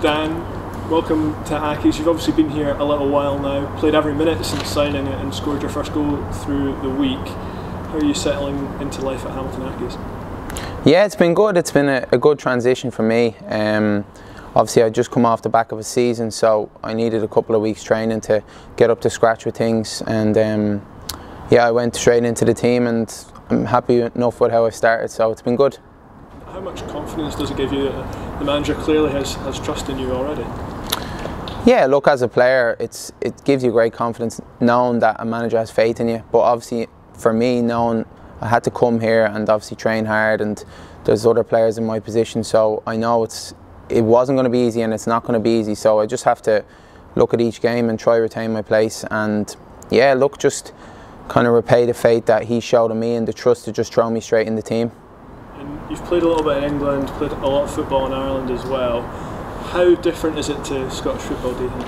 Dan, welcome to Accies. You've obviously been here a little while now, played every minute since signing and scored your first goal through the week. How are you settling into life at Hamilton Accies? Yeah, it's been good. It's been a, a good transition for me. Um, obviously, I just come off the back of a season, so I needed a couple of weeks training to get up to scratch with things. And um, yeah, I went straight into the team, and I'm happy enough with how I started. So it's been good. How much confidence does it give you? The manager clearly has, has trust in you already. Yeah, look, as a player, it's it gives you great confidence knowing that a manager has faith in you. But obviously, for me, knowing I had to come here and obviously train hard, and there's other players in my position, so I know it's it wasn't going to be easy, and it's not going to be easy. So I just have to look at each game and try retain my place. And yeah, look, just kind of repay the faith that he showed in me and the trust to just throw me straight in the team. You've played a little bit in England, played a lot of football in Ireland as well how different is it to Scottish football, do you think?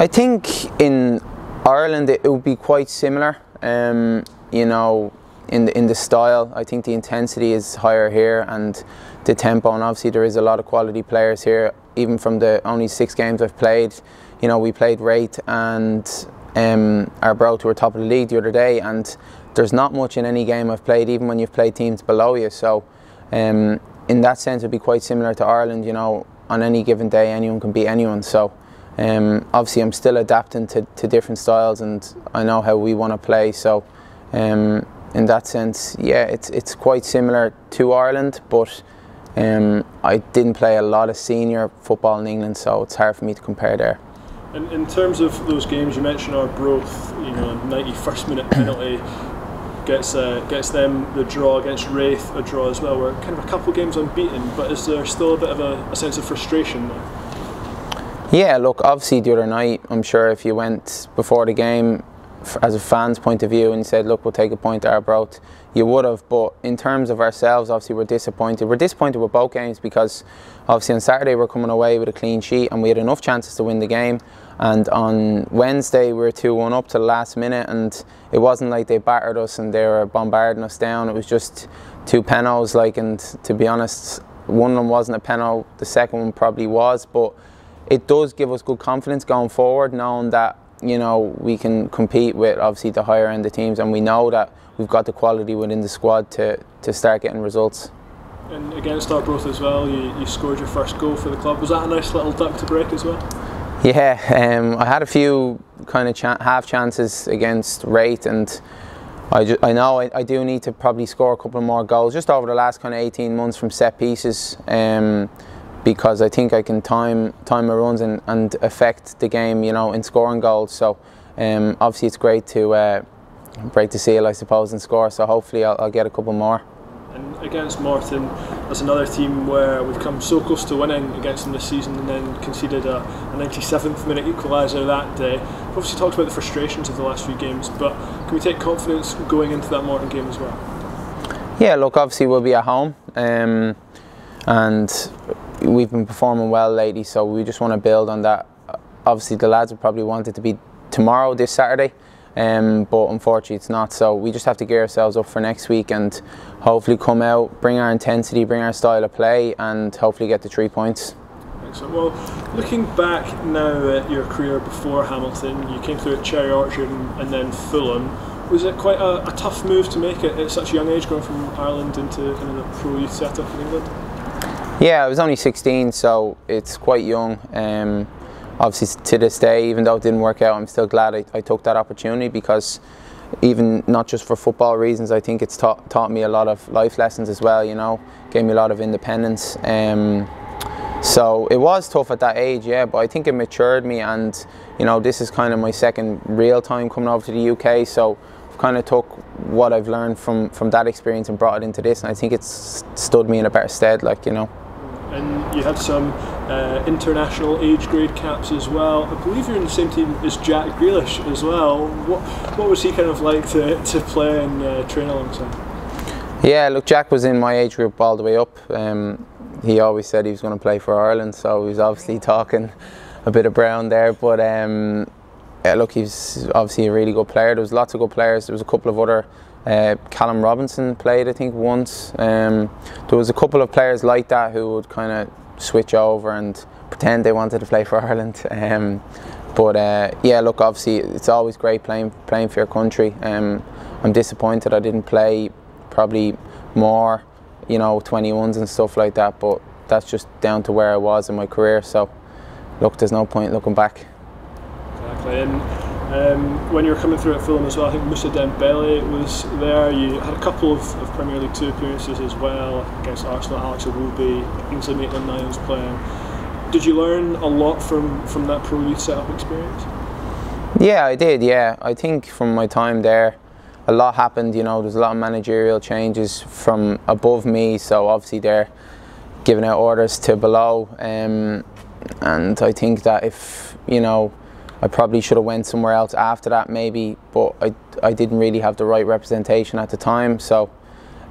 I think in Ireland it would be quite similar. Um, you know, in the in the style, I think the intensity is higher here and the tempo, and obviously there is a lot of quality players here. Even from the only six games I've played, you know, we played Raith and um, Arbroath who were top of the league the other day, and there's not much in any game I've played, even when you've played teams below you. So. Um, in that sense, it'd be quite similar to Ireland. You know, on any given day, anyone can beat anyone. So um, obviously, I'm still adapting to, to different styles, and I know how we want to play. So um, in that sense, yeah, it's it's quite similar to Ireland, but. Um, I didn't play a lot of senior football in England, so it's hard for me to compare there. In, in terms of those games, you mentioned Arbroath, you know, 91st minute penalty gets uh, gets them the draw against Raith a draw as well. We're kind of a couple games unbeaten, but is there still a bit of a, a sense of frustration there? Yeah, look, obviously the other night, I'm sure if you went before the game as a fan's point of view and said, look, we'll take a point to Arbroath, you would have. But in terms of ourselves, obviously we're disappointed. We're disappointed with both games because obviously on Saturday we're coming away with a clean sheet and we had enough chances to win the game. And on Wednesday we were 2-1 up to the last minute and it wasn't like they battered us and they were bombarding us down. It was just two penalties like and to be honest, one of them wasn't a penalty, the second one probably was, but it does give us good confidence going forward knowing that you know we can compete with obviously the higher end of teams and we know that we've got the quality within the squad to, to start getting results. And against Arbroath as well, you, you scored your first goal for the club. Was that a nice little duck to break as well? Yeah, um, I had a few kind of half chances against Raith, and I, ju- I know I, I, do need to probably score a couple more goals just over the last kind of 18 months from set pieces, um, because I think I can time time my runs and, and affect the game, you know, in scoring goals. So um, obviously it's great to uh, great to see it, I suppose, and score. So hopefully I'll, I'll get a couple more. And against Morton, that's another team where we've come so close to winning against them this season and then conceded a, a 97th minute equaliser that day. We've obviously talked about the frustrations of the last few games, but can we take confidence going into that Morton game as well? Yeah, look, obviously we'll be at home. Um, and we've been performing well lately, so we just want to build on that. Obviously, the lads would probably want it to be tomorrow, this Saturday, um, but unfortunately it's not. So we just have to gear ourselves up for next week and hopefully come out, bring our intensity, bring our style of play, and hopefully get the three points. Excellent. Well, looking back now at your career before Hamilton, you came through at Cherry Orchard and, then Fulham. Was it quite a, a, tough move to make at, at such a young age, going from Ireland into kind of the pro youth setup in England? Yeah, I was only 16, so it's quite young. Um, obviously to this day, even though it didn't work out, I'm still glad I, I, took that opportunity because even not just for football reasons, I think it's taught, taught me a lot of life lessons as well, you know, gave me a lot of independence. Um, so it was tough at that age, yeah, but I think it matured me and, you know, this is kind of my second real time coming over to the UK, so I've kind of took what I've learned from, from that experience and brought it into this and I think it's stood me in a better stead, like, you know and you had some uh, international age grade caps as well. I believe you're in the same team as Jack Grealish as well. What what was he kind of like to, to play and uh, train alongside? Yeah, look, Jack was in my age group all the way up. Um, he always said he was going to play for Ireland, so he was obviously talking a bit of brown there. But um, yeah, look, he's obviously a really good player. There was lots of good players. There was a couple of other uh, Callum Robinson played, I think, once. Um, there was a couple of players like that who would kind of switch over and pretend they wanted to play for Ireland. Um, but uh, yeah, look, obviously it's always great playing playing for your country. Um, I'm disappointed I didn't play probably more, you know, 21s and stuff like that. But that's just down to where I was in my career. So look, there's no point looking back. Exactly. Um, when you were coming through at Fulham as well, I think Moussa Dembele was there. You had a couple of, of Premier League Two appearances as well against Arsenal. Alex Iwobi, Ainsley Maitland-Niles playing. Did you learn a lot from, from that Pro League setup experience? Yeah, I did. Yeah, I think from my time there, a lot happened. You know, there's a lot of managerial changes from above me. So obviously they're giving out orders to below, um, and I think that if you know I probably should have went somewhere else after that maybe, but I, I didn't really have the right representation at the time. So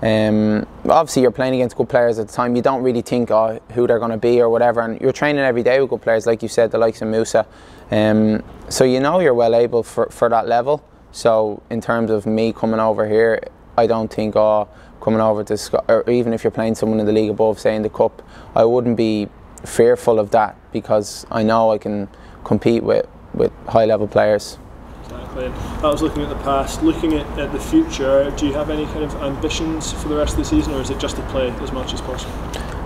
um, obviously you're playing against good players at the time. You don't really think oh, who they're going to be or whatever, and you're training every day with good players, like you said, the likes of Moussa. Um, so you know you're well able for, for that level. So in terms of me coming over here, I don't think oh coming over to or even if you're playing someone in the league above, say in the cup, I wouldn't be fearful of that because I know I can compete with with high level players. Exactly. And I was looking at the past, looking at, at the future. Do you have any kind of ambitions for the rest of the season, or is it just to play as much as possible?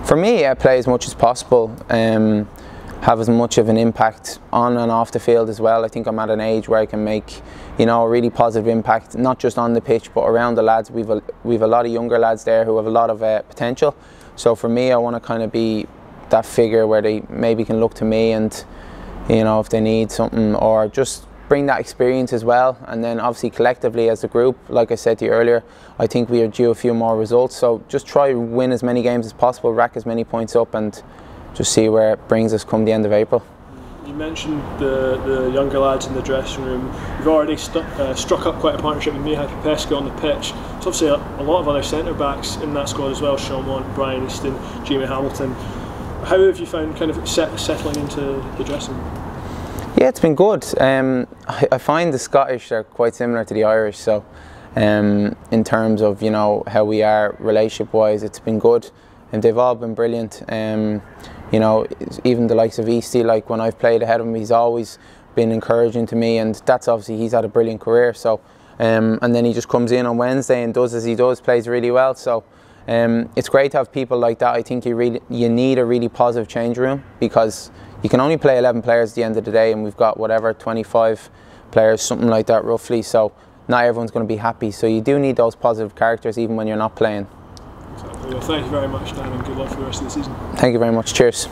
For me, I play as much as possible. Um, have as much of an impact on and off the field as well. I think I'm at an age where I can make, you know, a really positive impact, not just on the pitch but around the lads. We've a, we've a lot of younger lads there who have a lot of uh, potential. So for me, I want to kind of be that figure where they maybe can look to me and you know, if they need something or just bring that experience as well. And then obviously collectively as a group, like I said to you earlier, I think we are due a few more results. So just try win as many games as possible, rack as many points up, and just see where it brings us come the end of April. You mentioned the, the younger lads in the dressing room. You've already stu- uh, struck up quite a partnership with Mihai Popescu on the pitch. So obviously a, a lot of other centre backs in that squad as well. Shaun Want, Brian Easton, Jamie Hamilton. How have you found kind of set, settling into the dressing room? Yeah, it's been good. Um, I, find the Scottish are quite similar to the Irish, so um, in terms of you know how we are relationship wise, it's been good, and they've all been brilliant. Um, you know, even the likes of Eastie, like when I've played ahead of him, he's always been encouraging to me, and that's obviously he's had a brilliant career. So, um, and then he just comes in on Wednesday and does as he does, plays really well. So. Um, it's great to have people like that. I think you really you need a really positive change room because you can only play 11 players at the end of the day, and we've got whatever 25 players, something like that, roughly. So not everyone's going to be happy. So you do need those positive characters even when you're not playing. Exactly. Well, thank you very much, Dan, and good luck for the rest of the season. Thank you very much. Cheers.